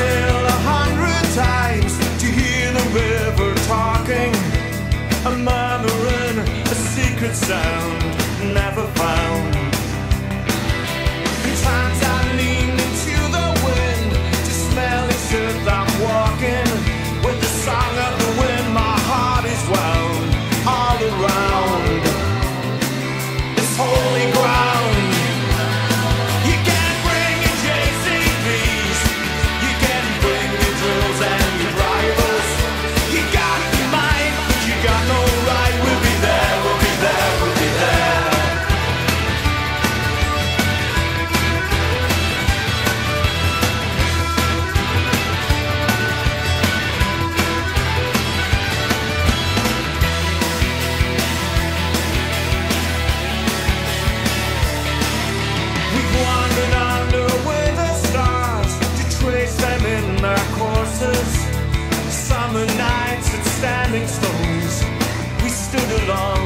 a hundred times to hear the river talking. A murmuring, a secret sound never found. our courses, summer nights at standing stones. We stood alone.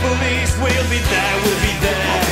police. We'll be there, we'll be there.